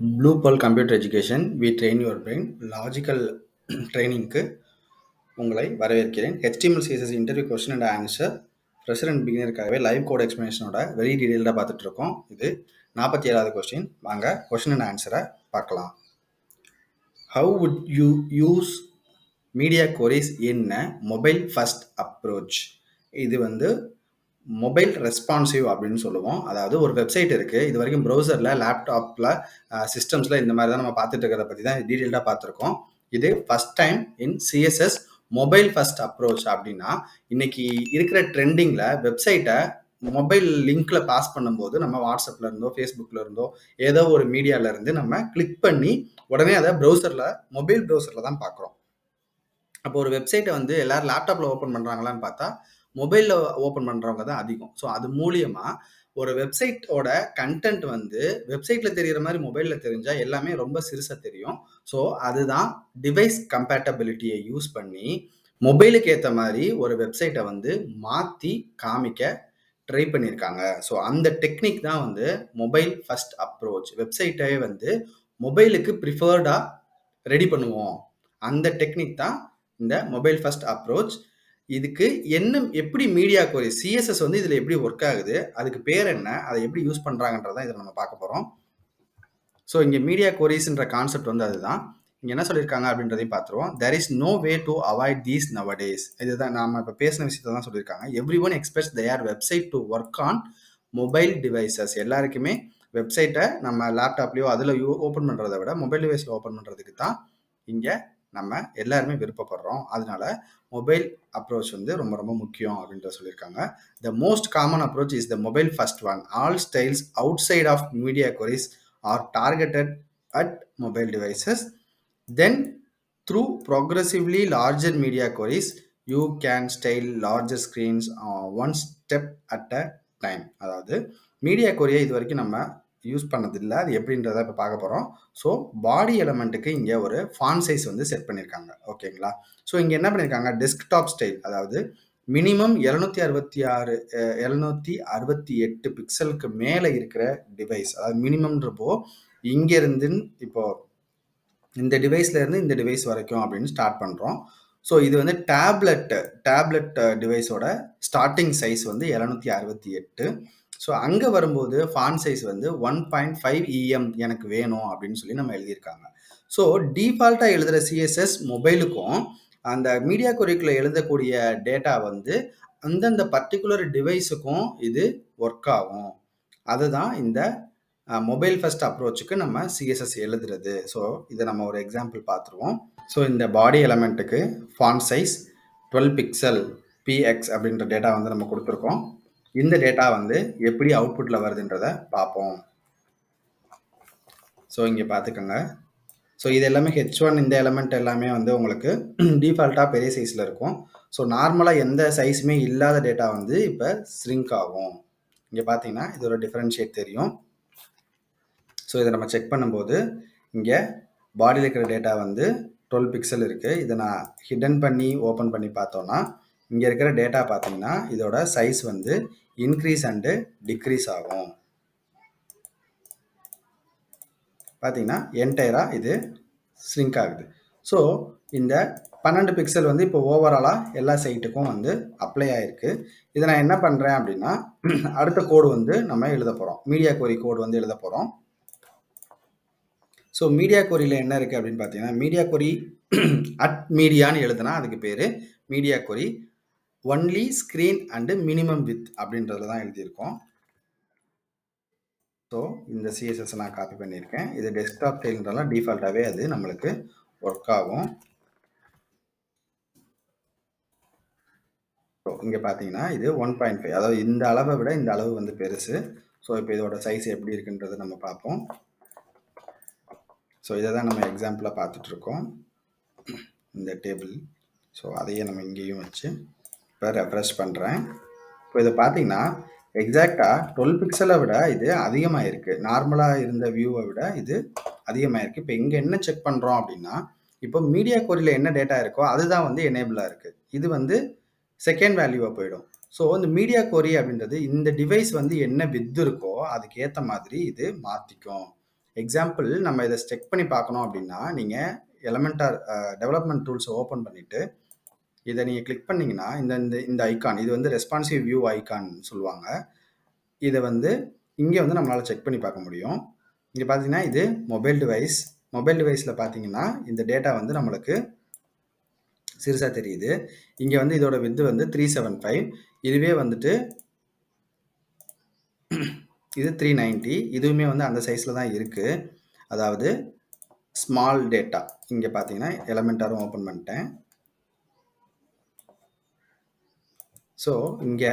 Blue ball computer education we train your brain logical ட்ரைனிங்க்கு உங்களை வரவேற்கிறேன். HTML CSS interview question and answer fresher and பிகினருக்காகவே live code எக்ஸ்பிளேஷனோட very டீடைல்டாக பார்த்துட்டு இருக்கோம் இது நாற்பத்தி ஏழாவது கொஸ்டின் வாங்க கொஸ்டின் அண்ட் ஆன்சரை பார்க்கலாம். How would you use media queries in mobile first approach இது வந்து மொபைல் ரெஸ்பான்சிவ் அப்படின்னு சொல்லுவோம். அதாவது ஒரு வெப்சைட் இருக்குது இது வரைக்கும் ப்ரௌசரில் லேப்டாப்பில் சிஸ்டம்ஸில் இந்த மாதிரி தான் நம்ம பார்த்துட்டு இருக்கிறத பற்றி தான் டீட்டெயில்டாக பார்த்துருக்கோம். இது first time in CSS mobile first approach அப்படின்னா இன்னைக்கு இருக்கிற ட்ரெண்டிங்கில் வெப்சைட்டை மொபைல் லிங்க்ல பாஸ் பண்ணும்போது நம்ம வாட்ஸ்அப்ல இருந்தோ ஃபேஸ்புக்ல இருந்தோ ஏதோ ஒரு மீடியால இருந்து நம்ம கிளிக் பண்ணி உடனே அதை ப்ரௌசர்ல மொபைல் ப்ரௌசர்ல தான் பார்க்குறோம். அப்போ ஒரு வெப்சைட்டை வந்து எல்லாரும் லேப்டாப்ல ஓப்பன் பண்றாங்களான்னு பார்த்தா மொபைலில் ஓப்பன் பண்ணுறவங்க தான் அதிகம். ஸோ அது மூலியமாக ஒரு வெப்சைட்டோட கண்டென்ட் வந்து வெப்சைட்டில் தெரிகிற மாதிரி மொபைலில் தெரிஞ்சால் எல்லாமே ரொம்ப சிறுசாக தெரியும். ஸோ அதுதான் டிவைஸ் கம்பேட்டபிலிட்டியை யூஸ் பண்ணி மொபைலுக்கு ஏற்ற மாதிரி ஒரு வெப்சைட்டை வந்து மாற்றி காமிக்க ட்ரை பண்ணியிருக்காங்க. ஸோ அந்த டெக்னிக் தான் வந்து மொபைல் ஃபஸ்ட் அப்ரோச் வெப்சைட்டே வந்து மொபைலுக்கு ப்ரிஃபர்டாக ரெடி பண்ணுவோம். அந்த டெக்னிக் தான் இந்த மொபைல் ஃபஸ்ட் அப்ரோச் இதுக்கு என்ன எப்படி மீடியா கோரி சிஎஸ்எஸ் வந்து இதில் எப்படி ஒர்க் ஆகுது அதுக்கு பேர் என்ன அதை எப்படி யூஸ் பண்ணுறாங்கன்றதான் இதில் நம்ம பார்க்க போகிறோம் ஸோ இங்கே மீடியா கோரிஸ்ன்ற கான்செப்ட் வந்து அதுதான். இங்கே என்ன சொல்லியிருக்காங்க அப்படின்றதையும் பார்த்துருவோம். There is no way to avoid these nowadays இதுதான் நம்ம இப்போ பேசின விஷயத்தை தான் சொல்லியிருக்காங்க. Everyone expects their website to work on mobile devices எல்லாருக்குமே வெப்சைட்டை நம்ம லேப்டாப்லேயோ அதில் யூ ஓப்பன் பண்ணுறதை விட மொபைல் டிவைஸில் ஓப்பன் பண்ணுறதுக்கு தான் இங்கே நம்ம எல்லாருமே விருப்பப்படுறோம். அதனால மொபைல் அப்ரோச் வந்து ரொம்ப ரொம்ப முக்கியம் அப்படின்ற சொல்லியிருக்காங்க. The most common approach is the mobile first one all styles outside of media queries are targeted at mobile devices then through progressively larger media queries you can style larger screens one step at a time அதாவது media கொரியை இது வரைக்கும் நம்ம use பண்ணதில்லை. அது எப்படின்றத இப்போ பார்க்க போகிறோம் ஸோ பாடி எலமெண்ட்டுக்கு இங்கே ஒரு ஃபான் சைஸ் வந்து செட் பண்ணியிருக்காங்க ஓகேங்களா ஸோ இங்கே என்ன பண்ணியிருக்காங்க டெஸ்க்டாப் ஸ்டைல் அதாவது மினிமம் எழுநூத்தி அறுபத்தி ஆறு எழுநூத்தி அறுபத்தி எட்டு பிக்சலுக்கு மேலே இருக்கிற டிவைஸ் அதாவது மினிமம்ன்றப்போ இங்கேருந்து இப்போ இந்த டிவைஸ்லேருந்து இந்த டிவைஸ் வரைக்கும் அப்படின்னு ஸ்டார்ட் பண்ணுறோம் ஸோ இது வந்து டேப்லெட் டேப்லெட் டிவைஸோட ஸ்டார்டிங் சைஸ் வந்து எழுநூத்தி அறுபத்தி எட்டு. ஸோ அங்கே வரும்போது ஃபான் சைஸ் வந்து ஒன் பாயிண்ட் ஃபைவ் இஎம் எனக்கு வேணும் அப்படின்னு சொல்லி நம்ம எழுதியிருக்காங்க. ஸோ டிஃபால்ட்டாக எழுதுகிற சிஎஸ்எஸ் மொபைலுக்கும் அந்த மீடியா கொரிக்குள்ள எழுதக்கூடிய டேட்டா வந்து அந்தந்த பர்டிகுலர் டிவைஸுக்கும் இது ஒர்க் ஆகும். அதுதான் இந்த மொபைல் ஃபஸ்ட் அப்ரோச்சுக்கு நம்ம சிஎஸ்எஸ் எழுதுறது. ஸோ இதை நம்ம ஒரு எக்ஸாம்பிள் பார்த்துருவோம். ஸோ இந்த body எலமெண்ட்டுக்கு font size twelve pixel px அப்படின்ற டேட்டா வந்து நம்ம கொடுத்துருக்கோம். இந்த டேட்டா வந்து எப்படி அவுட்புட்டில் வருதுன்றதை பார்ப்போம். ஸோ இங்கே பார்த்துக்கோங்க. ஸோ இது எல்லாமே ஹெச் ஒன் இந்த எலமெண்ட் எல்லாமே வந்து உங்களுக்கு டிஃபால்ட்டாக பெரிய சைஸில் இருக்கும். ஸோ நார்மலாக எந்த சைஸுமே இல்லாத டேட்டா வந்து இப்போ ஸ்ரிங்க் ஆகும். இங்கே பார்த்தீங்கன்னா இதோட டிஃப்ரென்ஷியேட் தெரியும். ஸோ இதை நம்ம செக் பண்ணும்போது இங்கே பாடியில் இருக்கிற டேட்டா வந்து டுவெல் பிக்சல் இருக்குது இதை நான் ஹிடன் பண்ணி ஓப்பன் பண்ணி பார்த்தோன்னா இங்கே இருக்கிற டேட்டா பார்த்தீங்கன்னா இதோட சைஸ் வந்து இன்க்ரீஸ் அண்டு டிக்ரீஸ் ஆகும். பார்த்தீங்கன்னா என்டையராக இது ஸ்ரிங்க் ஆகுது. ஸோ இந்த பன்னெண்டு பிக்சல் வந்து இப்போ ஓவராலாக எல்லா சைட்டுக்கும் வந்து அப்ளை ஆகிருக்கு இதை நான் என்ன பண்ணுறேன் அப்படின்னா அடுத்த கோடு வந்து நம்ம எழுத போகிறோம் மீடியா கோரி கோடு வந்து எழுத போகிறோம் ஸோ மீடியா கொரியில் என்ன இருக்குது அப்படின்னு பார்த்தீங்கன்னா மீடியா கொரி அட் மீடியான்னு எழுதுனா அதுக்கு பேர் media query only screen and minimum width அப்படின்றதுல தான் எழுதியிருக்கோம். ஸோ இந்த சிஎஸ்எஸ் நான் காப்பி பண்ணியிருக்கேன். இது டெஸ்க்டாப் ஸ்டைல்ன்றலாம் டிஃபால்ட்டாகவே அது நம்மளுக்கு ஒர்க் ஆகும். ஸோ இங்கே பார்த்தீங்கன்னா இது ஒன் பாயிண்ட் ஃபைவ் அதாவது இந்த அளவை விட இந்த அளவு வந்து பெருசு. ஸோ இப்போ இதோட சைஸ் எப்படி இருக்குன்றத நம்ம பார்ப்போம். ஸோ இதை தான் நம்ம எக்ஸாம்பிளாக பார்த்துட்ருக்கோம் இந்த டேபிள் ஸோ அதையே நம்ம இங்கேயும் வச்சு இப்போ ரெஃப்ரெஷ் பண்ணுறேன் இப்போ இதை பார்த்தீங்கன்னா எக்ஸாக்டாக டுவெல் பிக்சலை விட இது அதிகமாக இருக்குது நார்மலாக இருந்த வியூவை விட இது அதிகமாக இருக்குது இப்போ இங்கே என்ன செக் பண்ணுறோம் அப்படின்னா இப்போ மீடியா கோரியில் என்ன டேட்டா இருக்கோ அதுதான் வந்து எனேபிளாக இருக்குது இது வந்து செகண்ட் வேல்யூவாக போயிடும். ஸோ இந்த மீடியா கோரி அப்படின்றது இந்த டிவைஸ் வந்து என்ன வித் இருக்கோ அதுக்கு ஏற்ற மாதிரி இது மாற்றிக்கும் எக்ஸாம்பிள் நம்ம இதை செக் பண்ணி பார்க்கணும் அப்படின்னா நீங்கள் எலமெண்டார் டெவலப்மெண்ட் டூல்ஸை ஓப்பன் பண்ணிவிட்டு இதை நீங்கள் கிளிக் பண்ணிங்கன்னா இந்த இந்த இந்த ஐக்கான் இது வந்து ரெஸ்பான்சிவ் வியூ ஐக்கான் சொல்லுவாங்க. இதை வந்து இங்கே வந்து நம்மளால் செக் பண்ணி பார்க்க முடியும். இங்கே பார்த்தீங்கன்னா இது மொபைல் டிவைஸ் மொபைல் டிவைஸில் பார்த்தீங்கன்னா இந்த டேட்டா வந்து நம்மளுக்கு சிறுசாக தெரியுது. இங்கே வந்து இதோட வித்து வந்து த்ரீ செவன் ஃபைவ் இதுவே வந்துட்டு இது த்ரீ நைன்ட்டி இதுவுமே வந்து அந்த சைஸில் தான் இருக்குது அதாவது ஸ்மால் டேட்டா இங்கே பார்த்தீங்கன்னா எலமெண்ட்டாரும் ஓப்பன் பண்ணிட்டேன். ஸோ இங்கே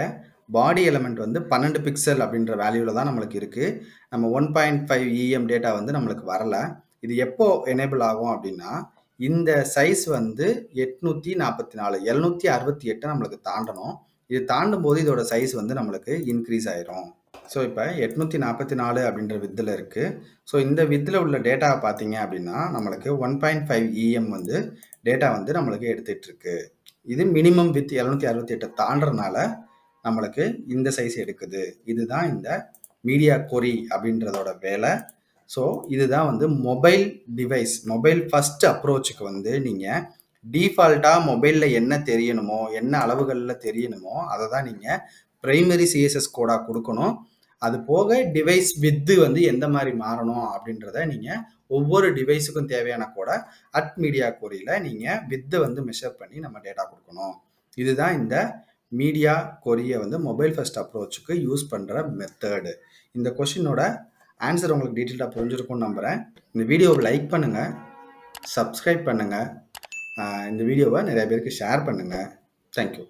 பாடி எலமெண்ட் வந்து பன்னெண்டு பிக்சல் அப்படின்ற வேல்யூவில் தான் நம்மளுக்கு இருக்குது நம்ம one point five EM data வந்து நம்மளுக்கு வரலை. இது எப்போ எனேபிள் ஆகும் அப்படின்னா இந்த சைஸ் வந்து எட்நூற்றி நாற்பத்தி நாலு எழுநூற்றி அறுபத்தி எட்டை நம்மளுக்கு தாண்டணும். இது தாண்டும் போது இதோட சைஸ் வந்து நம்மளுக்கு இன்க்ரீஸ் ஆயிரும். ஸோ இப்போ எட்நூற்றி நாற்பத்தி நாலு அப்படின்ற வித்தில் இருக்குது ஸோ இந்த வித்தில் உள்ள டேட்டா பார்த்தீங்க அப்படின்னா நம்மளுக்கு ஒன் பாயிண்ட் ஃபைவ் இஎம் வந்து டேட்டா வந்து நம்மளுக்கு எடுத்துகிட்ருக்கு இது மினிமம் வித் எழுநூற்றி அறுபத்தி எட்டை தாண்டறனால நம்மளுக்கு இந்த சைஸ் எடுக்குது. இதுதான் இந்த மீடியா கொரி அப்படின்றதோட வேலை. ஸோ இதுதான் வந்து மொபைல் டிவைஸ் மொபைல் ஃபஸ்ட் அப்ரோச்சுக்கு வந்து நீங்கள் டீஃபால்ட்டாக மொபைலில் என்ன தெரியணுமோ என்ன அளவுகளில் தெரியணுமோ அதை தான் நீங்கள் ப்ரைமரி சிஎஸ்எஸ் கோடாக கொடுக்கணும். அது போக டிவைஸ் வித்து வந்து எந்த மாதிரி மாறணும் அப்படின்றத நீங்கள் ஒவ்வொரு டிவைஸுக்கும் தேவையான கூட அட் மீடியா கோரியில் நீங்கள் வித்தை வந்து மெஷர் பண்ணி நம்ம டேட்டா கொடுக்கணும். இதுதான் இந்த மீடியா கொரியை வந்து மொபைல் ஃபஸ்ட் அப்ரோச்சுக்கு யூஸ் பண்ணுற மெத்தடு இந்த கொஷினோட ஆன்சர் உங்களுக்கு டீட்டெயிலாக புரிஞ்சிருக்கும்னு நம்புகிறேன் இந்த வீடியோவை லைக் பண்ணுங்கள் சப்ஸ்கிரைப் பண்ணுங்கள் இந்த வீடியோவை நிறைய பேருக்கு ஷேர் பண்ணுங்கள் தேங்க்யூ